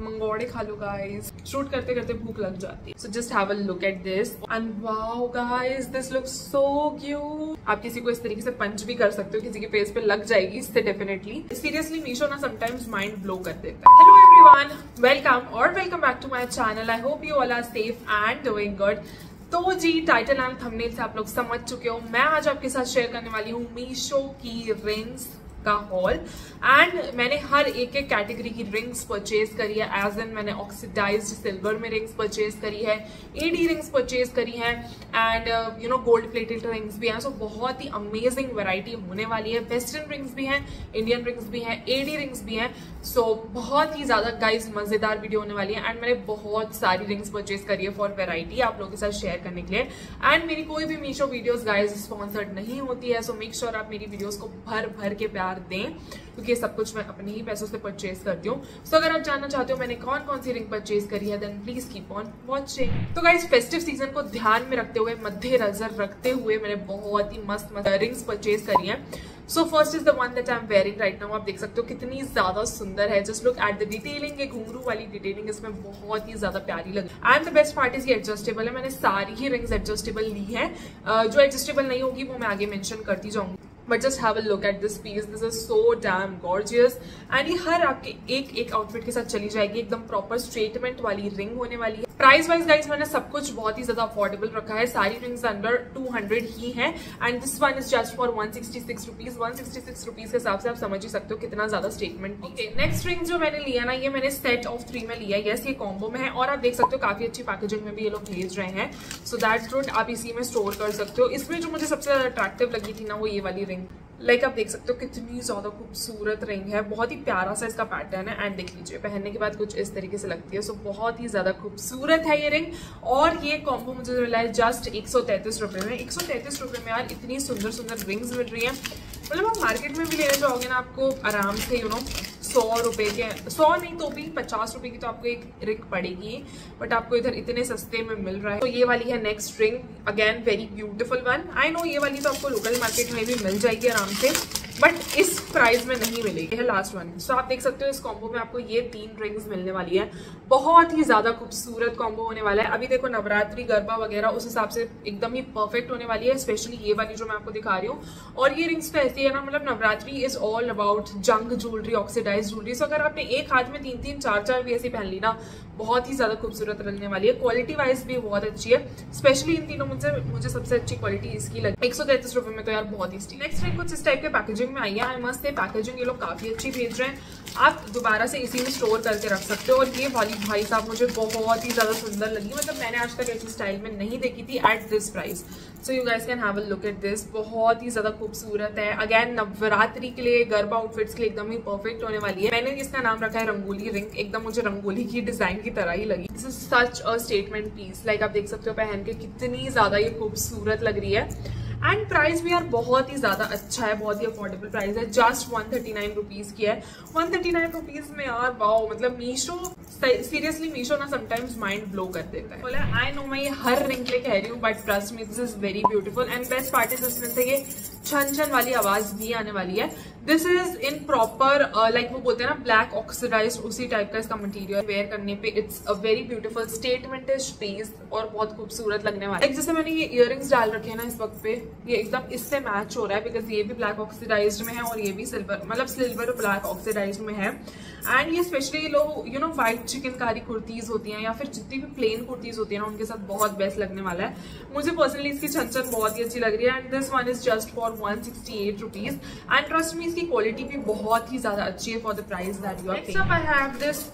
मंगोड़े खा लो guys shoot करते करते भूख लग जाती है। So just have a look at this and wow guys this look so cute आप किसी को इस तरीके से पंच भी कर सकते हो, किसी के फेस पे लग जाएगी इससे डेफिनेटली सीरियसली मीशो ना समटाइम्स माइंड ब्लो कर देता है। हेलो एवरीवन वेलकम और welcome back to my channel I hope you all are safe and doing good तो जी टाइटल एंड थंबनेल से आप लोग समझ चुके हो। मैं आज आपके साथ शेयर करने वाली हूँ मीशो की रिंग्स का हॉल एंड मैंने हर एक एक कैटेगरी की रिंग्स परचेज करी है. एज एन मैंने ऑक्सीडाइज सिल्वर में रिंग्स परचेज करी है एडी रिंग्स परचेज करी है and you know gold plated rings भी हैं. सो so, बहुत ही अमेजिंग वैरायटी होने वाली है. वेस्टर्न रिंग्स भी हैं इंडियन रिंग्स भी हैं एडी रिंग्स भी हैं. सो so, बहुत ही ज़्यादा गाइज़ मज़ेदार वीडियो होने वाली है. एंड मैंने बहुत सारी रिंग्स परचेज करी है फॉर वेराइटी आप लोगों के साथ शेयर करने के लिए. एंड मेरी कोई भी मीशो वीडियोस गाइज़ स्पॉन्सर्ड नहीं होती है. सो मेक श्योर आप मेरी वीडियोस को भर भर के प्यार प्यार दें क्योंकि सब कुछ मैं अपने ही पैसों से परचेज करती हूँ। सो अगर आप जानना चाहते हो मैंने कौन कौन सी रिंग परचेज करी है then please keep on watching तो गाइज़ फेस्टिव सीज़न को ध्यान में रखते हुए मध्य नज़र रखते हुए मैंने बहुत ही मस्त मस्त रिंग्स परचेज करी है। So first is the one that I am wearing right now आप देख सकते हो कितनी ज़्यादा सुंदर है। Just look at the detailing घुंगरू वाली डिटेलिंग इसमें बहुत ही ज़्यादा प्यारी लगी and the best part is ये एडजस्टेबल है मैंने सारी ही रिंग्स एडजस्टेबल ली है। uh, जो एडजस्टेबल नहीं होगी वो मैं आगे मेंशन करती जाऊँगी। But just have a look at this piece this is so damn gorgeous and ये हर आपके एक एक आउटफिट के साथ चली जाएगी. एकदम प्रॉपर स्ट्रेटमेंट वाली रिंग होने वाली है। प्राइस वाइज गाइज़ मैंने सब कुछ बहुत ही ज़्यादा अफोर्डेबल रखा है। सारी रिंग्स अंडर 200 ही है। And this one is just for 166 rupees 166 rupees के हिसाब से आप समझ ही सकते हो कितना ज़्यादा स्टेटमेंट ओके नेक्स्ट रिंग जो मैंने लिया ना, ये मैंने सेट ऑफ़ थ्री में लिया यस ये कॉम्बो में है। और आप देख सकते हो काफ़ी अच्छी पैकेजिंग में भी ये लोग भेज रहे हैं। सो दैट फ्रूट आप इसी में स्टोर कर सकते हो। इसमें जो मुझे सबसे ज़्यादा अट्रैक्टिव लगी थी ना, वो ये वाली रिंग लाइक आप देख सकते हो कितनी ज़्यादा खूबसूरत रिंग है। बहुत ही प्यारा सा इसका पैटर्न है। एंड देख लीजिए, पहनने के बाद कुछ इस तरीके से लगती है। सो बहुत ही ज़्यादा खूबसूरत है ये रिंग। और ये कॉम्बो मुझे मिला है जस्ट एक सौ तैतीस रुपये में। एक सौ तैतीस रुपये में यार इतनी सुंदर सुंदर रिंग्स मिल रही है। मतलब आप मार्केट में भी लेने जाओगे ना आपको आराम से यू नो सौ रुपए के, सौ नहीं तो भी पचास रुपए की तो आपको एक रिंग पड़ेगी बट आपको इधर इतने सस्ते में मिल रहा है। तो ये वाली है next ring again very beautiful one I know ये वाली तो आपको लोकल मार्केट में भी मिल जाएगी आराम से। बट इस प्राइस में नहीं मिलेगी, है लास्ट वन सो आप देख सकते हो इस कॉम्बो में आपको ये तीन रिंग्स मिलने वाली है। बहुत ही ज़्यादा खूबसूरत कॉम्बो होने वाला है। अभी देखो नवरात्रि, गरबा वगैरह, उस हिसाब से एकदम ही परफेक्ट होने वाली है स्पेशली ये वाली जो मैं आपको दिखा रही हूँ। और ये रिंग्स तो ऐसी है ना मतलब Navratri is all about junk jewellery oxidise jewellery so अगर आपने एक हाथ में तीन तीन चार चार भी ऐसी पहन ली ना बहुत ही ज़्यादा खूबसूरत रहने वाली है। क्वालिटी वाइज भी बहुत अच्छी है। स्पेशली इन तीनों मुझे मुझे सबसे अच्छी क्वालिटी इसकी लगी एक सौ तैतीस रुपए में तो यार बहुत ही नेक्स्ट टाइम कुछ इस टाइप के पैकेजिंग में आई है। मस्त है। पैकेजिंग ये लोग काफ़ी अच्छी भेज रहे हैं। आप दोबारा से इसी में स्टोर करके रख सकते हो। और ये वाली भाई साहब मुझे बहुत ही ज़्यादा सुंदर लगी। मतलब मैंने आज तक ऐसी स्टाइल में नहीं देखी थी at this price so you guys can have a look at this बहुत ही ज़्यादा खूबसूरत है। अगैन नवरात्रि के लिए गरबा आउटफिट्स के लिए एकदम ही परफेक्ट होने वाली है। मैंने इसका नाम रखा है रंगोली रिंग एकदम मुझे रंगोली की डिज़ाइन की तरह ही लगी। This is such a statement piece like आप देख सकते हो पहन के कितनी ज़्यादा ये खूबसूरत लग रही है। एंड प्राइस भी यार बहुत ही ज़्यादा अच्छा है। बहुत ही अफोर्डेबल प्राइस है। Just one thirty nine rupees की है। वन थर्टी नाइन रुपीज़ में यार वाओ मतलब मीशो सीरियसली मीशो ना समटाइम्स माइंड ब्लो कर देता है बोला आई नो मैं ये हर रिंग के कह रही हूँ but trust me this is very beautiful and best part is इसमें से ये छन छन वाली आवाज़ भी आने वाली है. This is in proper like वो बोलते हैं ना ब्लैक ऑक्सीडाइज उसी टाइप का इसका मटेरियल वेयर करने पे. It's a very beautiful statement is piece और बहुत खूबसूरत लगने वाला है. जैसे मैंने ये इयर डाल रखे हैं ना इस वक्त पे, ये एकदम इससे मैच हो रहा है बिकॉज़ ये भी ब्लैक ऑक्सीडाइज में है और ये भी सिल्वर मतलब सिल्वर ब्लैक ऑक्सीडाइज में है. एंड ये स्पेशली लोग you know white chikankari kurtis होती हैं या फिर जितनी भी प्लेन कुर्तीज होती है ना उनके साथ बहुत बेस्ट लगने वाला है। मुझे पर्सनली इसकी छन बहुत ही अच्छी लग रही है and this one is just for one sixty eight rupees and trust में इसकी क्वालिटी भी बहुत ही ज़्यादा अच्छी है for the price that you are I have this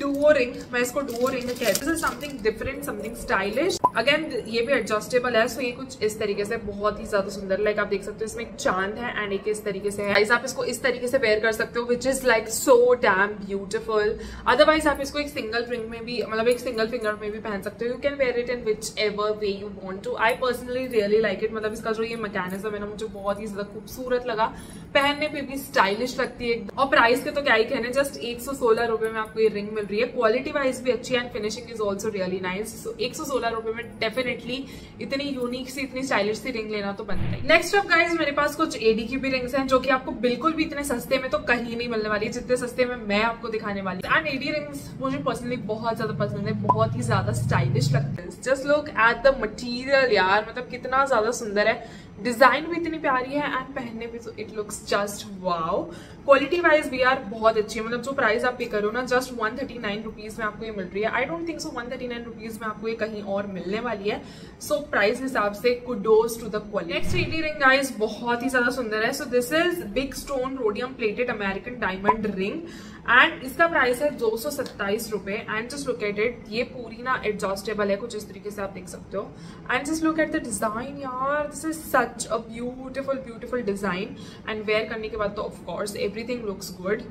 duo ring मैं इसको डुओ रिंग कहती हूँ। Something different something stylish again ये भी एडजस्टेबल है सो ये कुछ इस तरीके से बहुत ही ज़्यादा सुंदर लाइक आप देख सकते हो, इसमें एक चाँद है एंड एक इस तरीके से है। आप इसको इस तरीके से वेयर कर सकते हो which is like so damn beautiful otherwise आप इसको एक सिंगल रिंग में भी मतलब एक सिंगल फिंगर में भी पहन सकते हो। You can wear it in whichever way you want to I personally really like it मतलब इसका जो ये मैकेनिज्म है ना, मुझे बहुत ही ज़्यादा खूबसूरत लगा। पहनने पे भी स्टाइलिश लगती है। और प्राइस के तो क्या ही कहने जस्ट एक सौ सोलह रुपए में आपको ये रिंग रिंग मिल रही है। क्वालिटी वाइज भी अच्छी and finishing is also really nice so एक सौ सोलह रुपए में डेफिनेटली इतनी यूनिक सी, इतनी स्टाइलिश सी रिंग लेना तो बनता है नेक्स्ट अप गाइज़ मेरे पास कुछ एडी की भी रिंग्स हैं, जो कि आपको बिल्कुल भी इतने सस्ते में तो कहीं नहीं मिलने वाली, जितने सस्ते में मैं आपको दिखाने वाली एंड एडी रिंग्स मुझे पर्सनली बहुत ज़्यादा पसंद है, बहुत ही ज़्यादा स्टाइलिश लगते हैं। Just look at the material यार मतलब कितना ज़्यादा सुंदर है। डिज़ाइन भी इतनी प्यारी है एंड पहनने भी it looks just wow quality wise भी यार बहुत अच्छी है। मतलब जो प्राइस आप पे करो ना just one thirty nine rupees में आपको ये मिल रही है। I don't think so one thirty nine rupees में आपको ये कहीं और मिलने वाली है। सो प्राइस हिसाब से kudos to the quality next AD ring guys बहुत ही ज़्यादा सुंदर है। So this is big stone rhodium plated American diamond ring and इसका प्राइस है दो सौ सत्ताईस रुपए. And just look at it ये पूरी ना एडजस्टेबल है, कुछ इस तरीके से आप देख सकते हो. And just look at the design यार this is such a beautiful beautiful design and wear करने के बाद तो of course everything looks good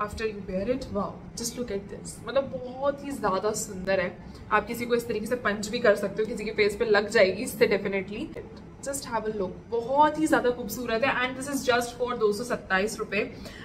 after you wear it wow just look at this मतलब बहुत ही ज़्यादा सुंदर है. आप किसी को इस तरीके से पंच भी कर सकते हो, किसी के फेस पे लग जाएगी इससे definitely just have a look बहुत ही ज़्यादा खूबसूरत है and this is just for दो सौ सत्ताईस रुपए.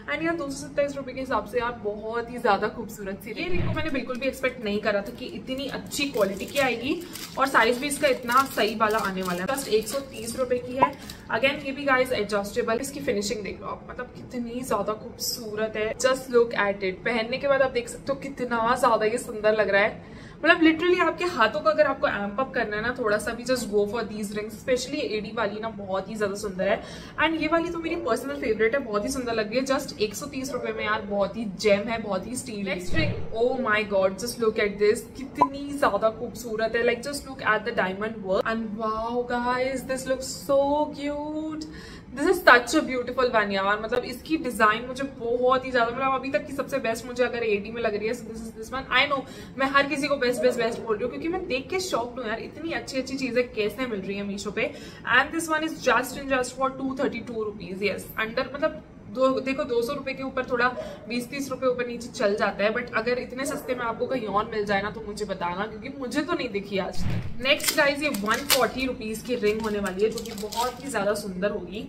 एंड यार, दो सौ सत्ताईस रुपए के हिसाब से यार बहुत ही ज़्यादा खूबसूरत सी ये को मैंने बिल्कुल भी एक्सपेक्ट नहीं करा था कि इतनी अच्छी क्वालिटी की आएगी, और साइज़ भी इसका इतना सही वाला आने वाला है। जस्ट एक सौ तीस रुपए की है। अगेन ये भी गाइज़ एडजस्टेबल इसकी फिनिशिंग देख लो आप। मतलब कितनी ज़्यादा खूबसूरत है। जस्ट लुक एट इट पहनने के बाद आप देख सकते हो कितना ज़्यादा ये सुंदर लग रहा है। मतलब लिटरली आपके हाथों का अगर आपको एम्प अप करना है ना थोड़ा सा भी just go for these rings specially AD वाली ना बहुत ही ज़्यादा सुंदर है। एंड ये वाली तो मेरी पर्सनल फेवरेट है बहुत ही सुंदर लग रही है। जस्ट एक सौ तीस रुपए में यार बहुत ही जेम है बहुत ही steal next ring oh my god just look at this कितनी ज़्यादा खूबसूरत है। Like just look at the diamond work and wow guys this look so cute this is such a beautiful one मतलब इसकी design मुझे बहुत ही ज़्यादा मतलब अभी तक की सबसे बेस्ट मुझे अगर एडी में लग रही है this this one I know मैं हर किसी को बेस्ट बेस्ट बेस्ट बोल रही हूँ, क्योंकि मैं देख के शॉक हूँ यार, इतनी अच्छी अच्छी चीज़ें कैसे मिल रही है मीशो पे? And this one is just in just for two thirty two rupees yes under मतलब दो, देखो, दो सौ रुपये के ऊपर थोड़ा बीस, तीस रुपये ऊपर नीचे चल जाता है बट अगर इतने सस्ते में आपको कहीं और मिल जाए ना तो मुझे बताना, क्योंकि मुझे तो नहीं दिखी आज नेक्स्ट प्राइस ये वन फोर्टी रुपीज़ की रिंग होने वाली है, जो कि बहुत ही ज़्यादा सुंदर होगी।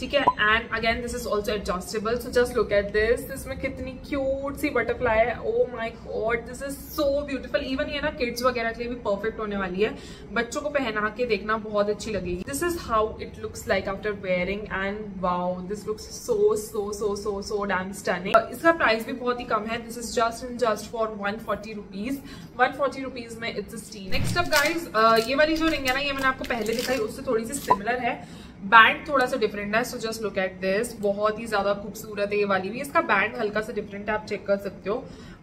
ठीक है? And again this is also adjustable so just look at this इसमें कितनी क्यूट सी बटरफ्लाई है. ओ my god this is so beautiful even ये ना किड्स वगैरह के लिए भी परफेक्ट होने वाली है. बच्चों को पहना के देखना बहुत अच्छी लगेगी. This is how it looks like after wearing and wow this looks so so so so so damn stunning इसका प्राइस भी बहुत ही कम है. This is just in just for one forty rupees one forty rupees में it's steal next up guys ये वाली जो रिंग है ना, ये मैंने आपको पहले दिखाई, उससे थोड़ी सी सिमिलर है. बैंड थोड़ा सा डिफरेंट है so just look at this बहुत ही ज़्यादा खूबसूरत है ये वाली भी। इसका बैंड हल्का सा डिफरेंट है आप चेक कर सकते हो।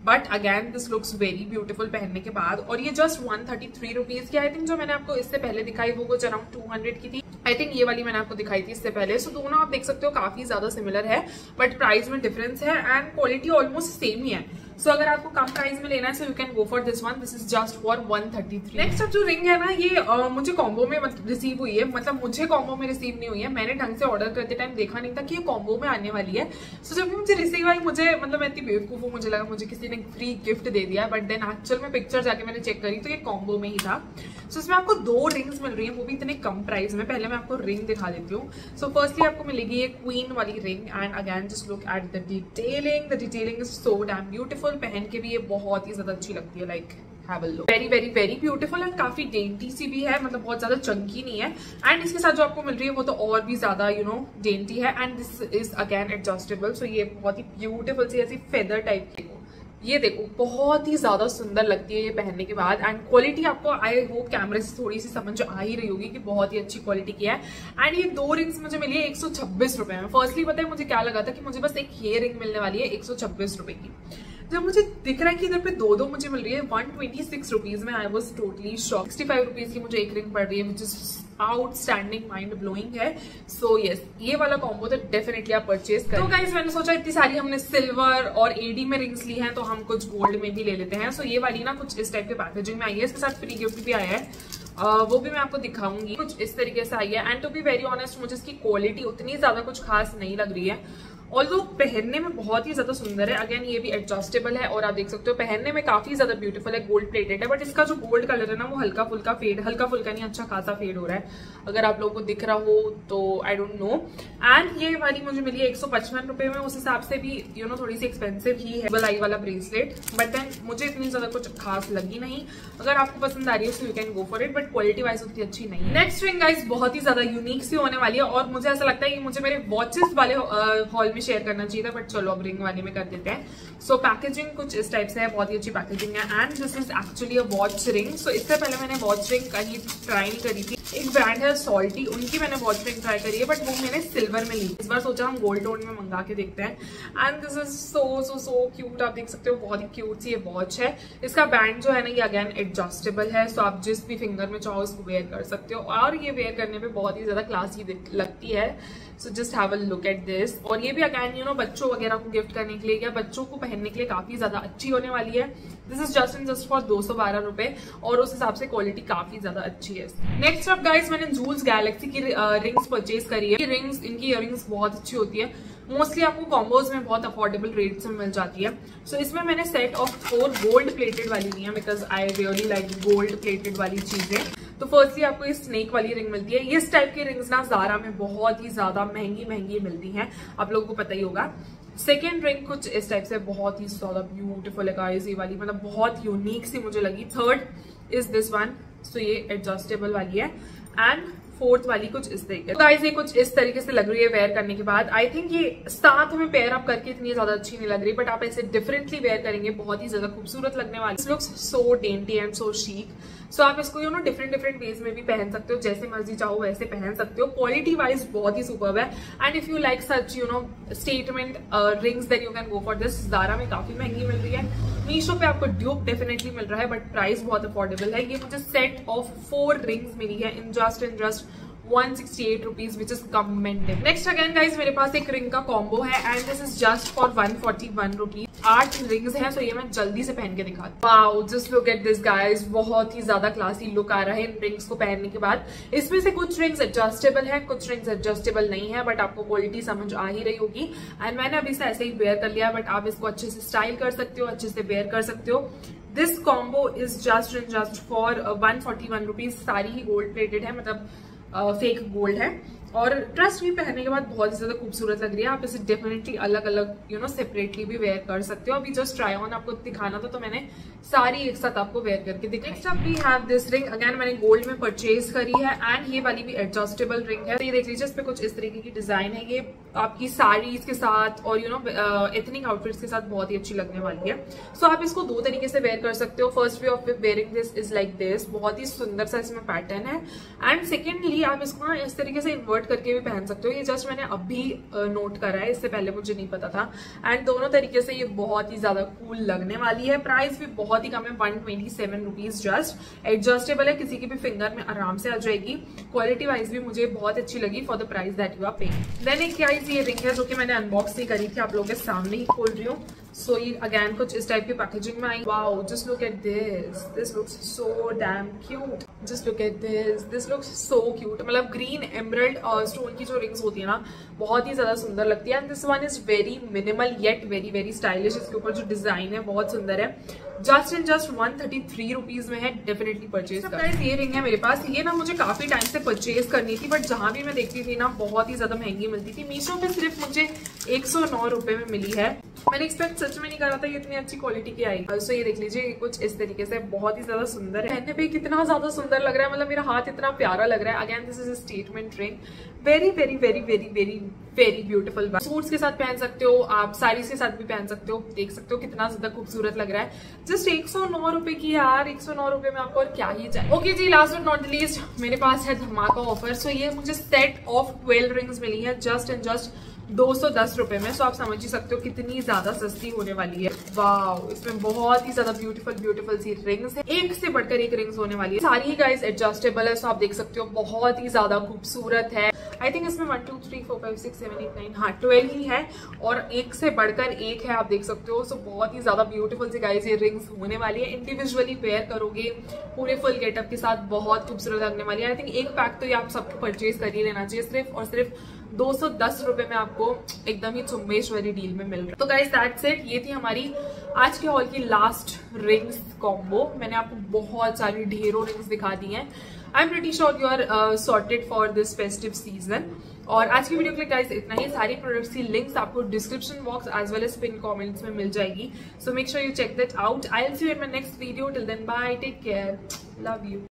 But again this looks very beautiful पहनने के बाद। और ये just one thirty three rupees की आई थिंक जो मैंने आपको इससे पहले दिखाई वो कुछ अराउंड टू हंड्रेड की थी। आई थिंक ये वाली मैंने आपको दिखाई थी इससे पहले। सो so, दोनों आप देख सकते हो काफ़ी ज़्यादा सिमिलर है बट प्राइस में डिफरेंस है एंड क्वालिटी ऑलमोस्ट सेम ही है। सो so, अगर आपको कम प्राइस में लेना है so you can go for this one this is just for one thirty three next जो रिंग है ना ये uh, मुझे कॉम्बो में रिसीव हुई है। मतलब मुझे कॉम्बो में रिसीव नहीं हुई है। मैंने ढंग से ऑर्डर करते टाइम देखा नहीं था कि ये कॉम्बो में आने वाली है। सो so, जब मुझे रिसीव आई मुझे मतलब मैं इतनी बेवकूफ़ हूँ मुझे लगा मुझे किसी ने फ्री गिफ्ट दे दिया बट देन एक्चुअल में पिक्चर जाके मैंने चेक करी तो ये कॉम्बो में ही था। सो so, इसमें आपको दो रिंग्स मिल रही है वो भी इतने कम प्राइस में। पहले मैं आपको रिंग दिखा देती हूँ। सो फर्स्टली आपको मिलेगी ये क्वीन वाली ring and again just look at the detailing the detailing is so damn beautiful पहन के भी ये बहुत ही ज़्यादा अच्छी लगती है like very very very beautiful and काफ़ी डेंटी सी भी है मतलब बहुत ज़्यादा चंकी नहीं है. एंड इसके साथ जो आपको मिल रही है वो तो और भी ज़्यादा यू नो डेंटी है. And this is again adjustable so ये बहुत ही ब्यूटीफुल सी ऐसी फेदर टाइप की ये देखो, बहुत ही ज़्यादा सुंदर लगती है ये पहनने के बाद. एंड क्वालिटी आपको आई होप कैमरे से थोड़ी सी समझ आ ही रही होगी कि बहुत ही अच्छी क्वालिटी की है. एंड ये दो रिंग्स मुझे मिली है, एक सौ छब्बीस रुपए में. फर्स्टली पता है मुझे क्या लगा था कि मुझे बस एक ये रिंग मिलने वाली है, एक सौ छब्बीस रुपए की. जब मुझे दिख रहा है कि इधर पे दो दो मुझे मिल रही है वन ट्वेंटी सिक्स रुपीज़ में I was totally shock sixty five rupees की मुझे एक रिंग पड़ रही है which is outstanding mind blowing है. सो so, यस yes, ये वाला कॉम्बो तो डेफिनेटली आप परचेज करें. तो गाइस मैंने सोचा इतनी सारी हमने सिल्वर और एडी में रिंग्स ली हैं तो हम कुछ गोल्ड में भी ले लेते हैं. सो so, ये वाली ना कुछ इस टाइप के पैकेजिंग में आई है. इसके साथ फ्री गिफ्ट भी आया है. Uh, वो भी मैं आपको दिखाऊँगी. कुछ इस तरीके से आई है. And to be very honest मुझे इसकी क्वालिटी उतनी ज़्यादा कुछ खास नहीं लग रही है. ऑल पहनने में बहुत ही ज़्यादा सुंदर है। अगेन ये भी एडजस्टेबल है और आप देख सकते हो, पहनने में काफ़ी ज़्यादा ब्यूटीफुल है गोल्ड प्लेटेड है बट इसका जो गोल्ड कलर है ना, वो हल्का फुल्का फेड हल्का फुल्का नहीं अच्छा खासा फेड हो रहा है। अगर आप लोगों को दिख रहा हो तो आई डोंट नो एंड ये वाली मुझे मिली है एक सौ पचपन रुपए में, उस हिसाब से भी यू नो थोड़ी सी एक्सपेंसिव ही है बलाई वाला ब्रेसलेट बट देन मुझे इतनी ज़्यादा कुछ खास लगी नहीं। अगर आपको पसंद आ रही है तो you can go for it but quality wise उतनी अच्छी नहीं नेक्स्ट रिंग गाइज़ बहुत ही ज़्यादा यूनिक सी होने वाली है और मुझे ऐसा लगता है कि मुझे मेरे वॉचेस वाले हॉल में शेयर करना चाहिए था बट चलो अब रिंग वाले में कर देते हैं। सो so, पैकेजिंग कुछ इस टाइप से है बहुत ही अच्छी पैकेजिंग है। And this is actually a watch ring so इससे पहले मैंने वॉच रिंग कहीं ट्राई नहीं करी थी। एक ब्रांड है सॉल्टी उनकी मैंने वॉच रिंग ट्राई करी है बट वो मैंने सिल्वर में ली। इस बार सोचा हम गोल्ड टोन में मंगा के देखते हैं। And this is so so so cute आप देख सकते हो बहुत ही क्यूट सी ये वॉच है। इसका बैंड जो है ना ये अगेन एडजस्टेबल है। सो आप जिस भी फिंगर में चाहो उसको वेयर कर सकते हो। और ये वेयर करने में बहुत ही ज़्यादा क्लासी लगती है। So just have a look at this और ये भी अगैन यू नो बच्चों वगैरह को गिफ्ट करने के लिए या बच्चों को पहनने के लिए काफ़ी ज़्यादा अच्छी होने वाली है। This is just in just for दो सौ बारह रुपए और उस हिसाब से क्वालिटी काफ़ी ज़्यादा अच्छी है। नेक्स्ट अप गाइस मैंने जूल्स गैलेक्सी की रिंग्स परचेज करी है। रिंग्स इनकी इयर बहुत अच्छी होती है। मोस्टली आपको कॉम्बोज में बहुत अफोर्डेबल रेट में मिल जाती है। सो so, इसमें मैंने set of four gold plated वाली ली है because I really like gold plated वाली चीज़ें। तो फर्स्टली आपको ये स्नेक वाली रिंग मिलती है। इस टाइप की रिंग्स ना जारा में बहुत ही ज़्यादा महँगी महँगी मिलती हैं। आप लोगों को पता ही होगा। सेकेंड रिंग कुछ इस टाइप से बहुत ही ज़्यादा ब्यूटीफुल है वाली मतलब बहुत यूनिक सी मुझे लगी। Third is this one so ये एडजस्टेबल वाली है। एंड फोर्थ वाली कुछ इस तरीके तो गाइस ये कुछ इस तरीके से लग रही है वेयर करने के बाद। आई थिंक ये साथ में पेयर अप करके इतनी ज़्यादा अच्छी नहीं लग रही बट आप ऐसे डिफरेंटली वेयर करेंगे, बहुत ही ज़्यादा खूबसूरत लगने वाली। Looks so dainty and so chic so so, आप इसको you know different different ways में भी पहन सकते हो। जैसे मर्ज़ी चाहो वैसे पहन सकते हो। क्वालिटी वाइज बहुत ही सुपर है। And if you like such you know statement rings then you can go for this Zara में काफ़ी महँगी मिल रही है। मीशो पे आपको ड्यूब डेफिनेटली मिल रहा है बट प्राइस बहुत अफोर्डेबल है। ये मुझे सेट ऑफ़ फोर रिंग्स मिली है। In just in just 168 rupees, which is commendable. Next again, guys, मेरे पास एक रिंग का कॉम्बो है and this is just for 141 rupees आठ रिंग्स हैं सो ये मैं जल्दी से पहन के दिखा wow just look at this guys बहुत ही ज़्यादा क्लासी लुक आ रहा है इन रिंग्स को पहनने के बाद। इसमें से कुछ रिंग्स एडजस्टेबल है, कुछ रिंग्स एडजस्टेबल नहीं है बट आपको क्वालिटी समझ आ ही रही होगी। एंड मैंने अभी से ऐसे ही वेयर कर लिया बट आप इसको अच्छे से स्टाइल कर सकते हो, अच्छे से वेयर कर सकते हो। This combo is just and just for one forty one rupees सारी ही गोल्ड प्लेटेड है मतलब फेक गोल्ड है। और ट्रस्ट भी पहनने के बाद बहुत ही ज़्यादा खूबसूरत लग रही है। आप इसे डेफिनेटली अलग अलग यू नो सेपरेटली भी वेयर कर सकते हो। अभी जस्ट ट्राई ऑन आपको दिखाना था तो मैंने सारी एक साथ आपको वेयर करके दिखाई। Next we have this ring again मैंने गोल्ड में परचेज करी है एंड ये वाली भी एडजस्टेबल रिंग है। तो ये देख लीजिए, इस पर कुछ इस तरीके की डिज़ाइन है। ये आपकी साड़ीज के साथ और यू नो एथनिक आउटफिट्स के साथ बहुत ही अच्छी लगने वाली है। सो so, आप इसको दो तरीके से वेयर कर सकते हो। First way of wearing this is like this बहुत ही सुंदर सा इसमें पैटर्न है। एंड सेकेंडली आप इसको ना इस तरीके से इन्वर्ट करके भी पहन सकते हो। ये जस्ट मैंने अभी नोट करा है। इससे पहले मुझे नहीं पता था। एंड दोनों तरीके से ये बहुत ही ज़्यादा कूल लगने वाली है। प्राइस भी बहुत ही कम है। One twenty seven rupees just adjustable है। किसी की भी फिंगर में आराम से आ जाएगी। क्वालिटी वाइज भी मुझे बहुत अच्छी लगी for the price that you are pay then एक प्राइस ये रिंग है जो कि मैंने अनबॉक्स ही करी थी, आप लोगों के सामने ही खोल रही हूँ। सो ये अगेन कुछ इस टाइप की पैकेजिंग में आई। Wow just look at this this looks so damn cute just look at this this looks so cute मतलब ग्रीन एमरल्ड स्टोन की जो रिंग्स होती है ना बहुत ही ज़्यादा सुंदर लगती है। And this one is very minimal yet very very stylish इसके ऊपर जो डिज़ाइन है बहुत सुंदर है। Just and just one thirty three rupees में है डेफिनेटली परचेज कर ये रिंग है मेरे पास। ये ना मुझे काफ़ी टाइम से परचेज करनी थी बट जहाँ भी मैं देखती थी ना बहुत ही ज़्यादा महँगी मिलती थी। मीशो पे सिर्फ़ मुझे एक सौ नौ रुपए में मिली है। मैंने एक्सपेक्ट सच में नहीं करा था इतनी अच्छी क्वालिटी की आई। सो ये देख लीजिए कुछ इस तरीके से बहुत ही ज़्यादा सुंदर है। पहनने पे कितना ज़्यादा सुंदर लग रहा है मतलब मेरा हाथ इतना प्यारा लग रहा है। Again this is statement ring very very very very very very beautiful suits के साथ पहन सकते हो, आप साड़ी के साथ भी पहन सकते हो, देख सकते हो कितना ज़्यादा खूबसूरत लग रहा है। जस्ट एक सौ नौ रुपए की यार, एक सौ नौ रुपए में आपको और क्या ही चाहिए। ओके जी लास्ट बट नॉट लीस्ट मेरे पास है धमाका ऑफ़र सो ये मुझे सेट ऑफ़ ट्वेल्व रिंग्स मिली है जस्ट एंड जस्ट दो सौ दस रुपए में। सो आप समझ ही सकते हो कितनी ज़्यादा सस्ती होने वाली है। वाओ इसमें बहुत ही ज़्यादा ब्यूटीफुल ब्यूटीफुल सी रिंग्स है। एक से बढ़कर एक रिंग्स होने वाली है। सारी गाइस एडजस्टेबल है सो आप देख सकते हो, बहुत ही ज़्यादा खूबसूरत है। आई थिंक इसमें one two three four five six seven eight nine हाँ ट्वेल्व ही है और एक से बढ़कर एक है, आप देख सकते हो। सो बहुत ही ज़्यादा ब्यूटीफुल सी गाइज़ ये रिंग्स होने वाली है। इंडिविजुअली पेयर करोगे, पूरे फुल गेटअप के साथ बहुत खूबसूरत लगने वाली है। आई थिंक एक पैक तो ये आप सबको परचेज कर ही लेना चाहिए, सिर्फ़ और सिर्फ़ दो सौ दस रुपए में आपको एकदम ही चुम्बेश्वरी डील में मिल रहा है। तो गाइज़ दैट्स इट ये थी हमारी आज के हॉल की लास्ट रिंग्स कॉम्बो मैंने आपको बहुत सारी ढेरों रिंग्स दिखा दी हैं। I am pretty sure you are sorted for this festive season और आज की वीडियो के लिए गाइस इतना ही। सारी प्रोडक्ट्स की लिंक्स आपको description box as well as pin comments में मिल जाएगी। So make sure you check that out I'll see you in my next video till then bye take care love you